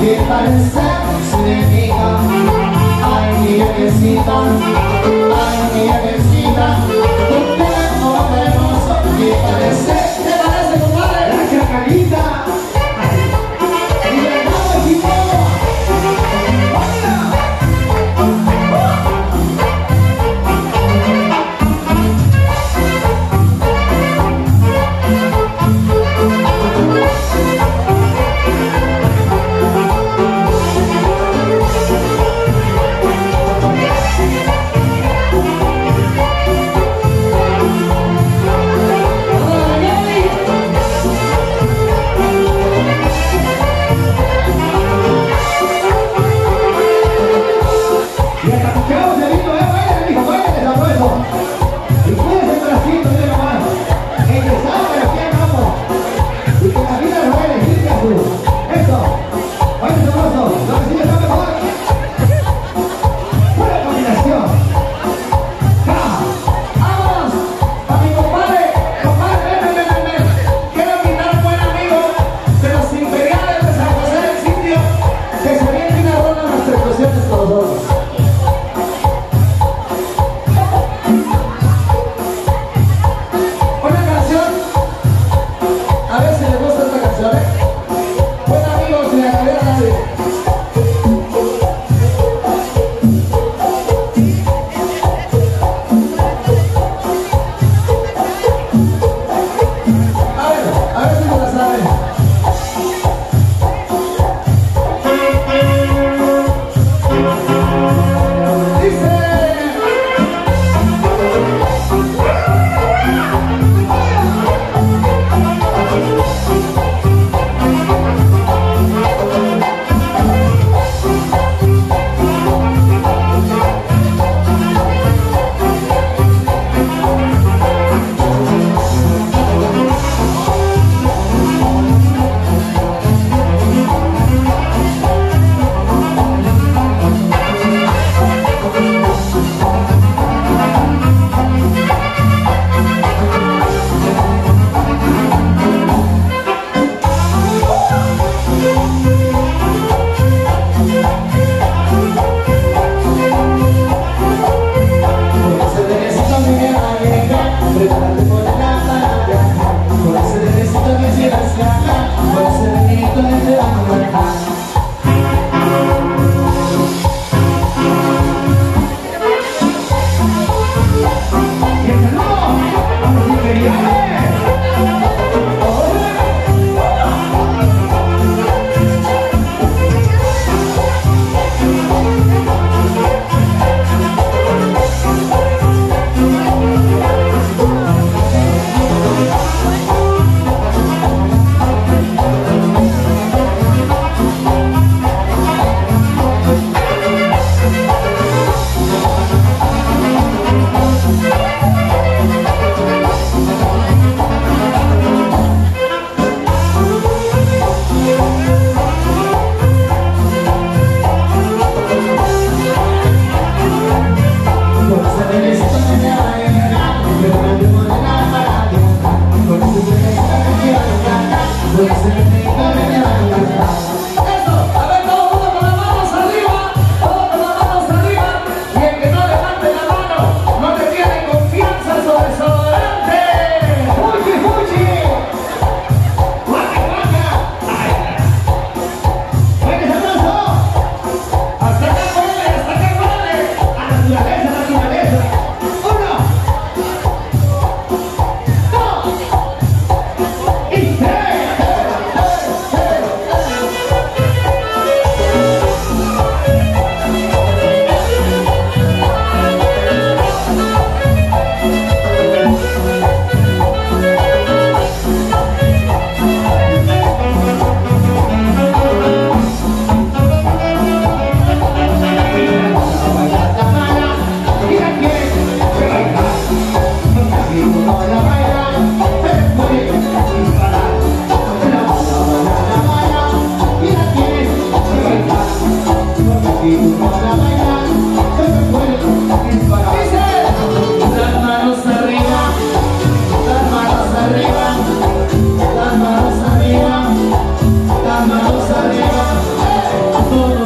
Que parece su enemiga, ay mi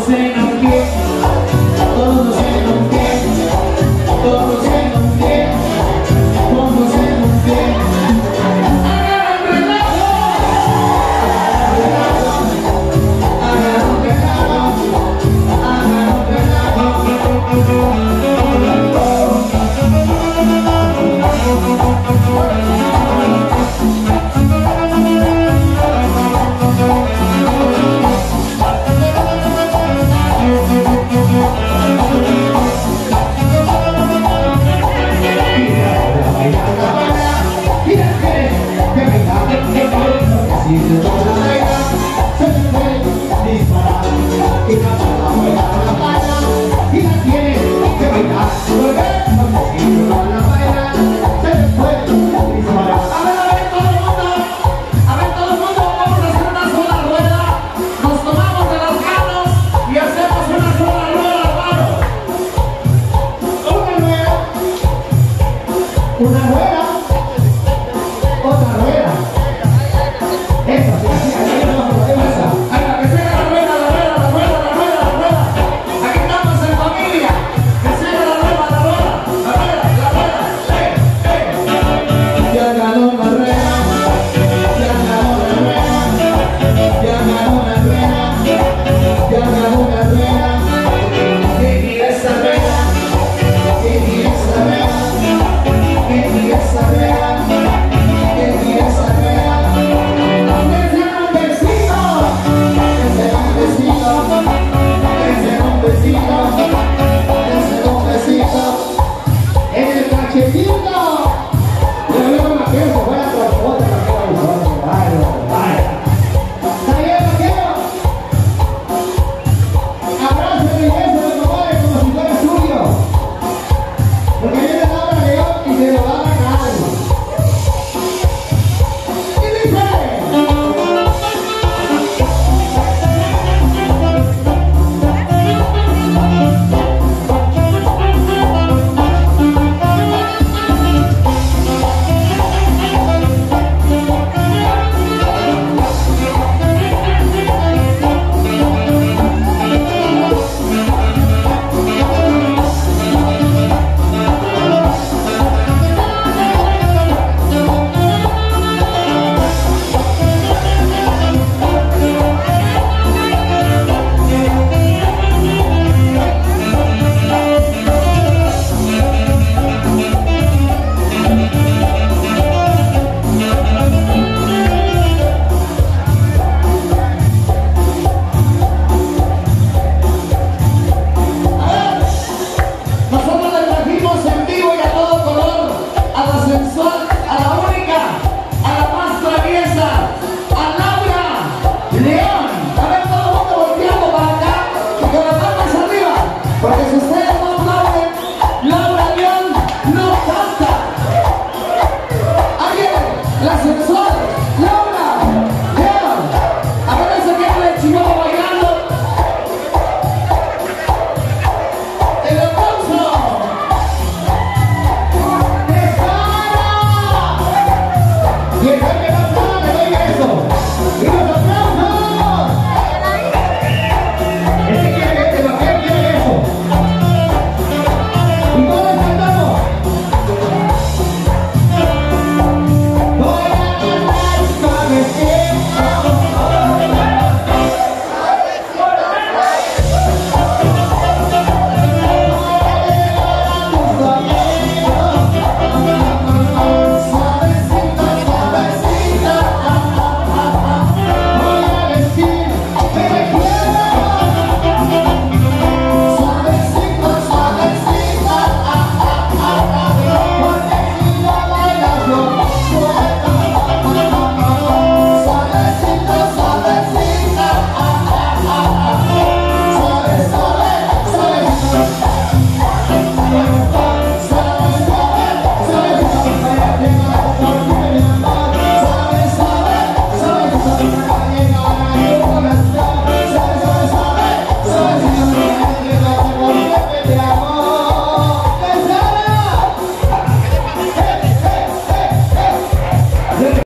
saying no.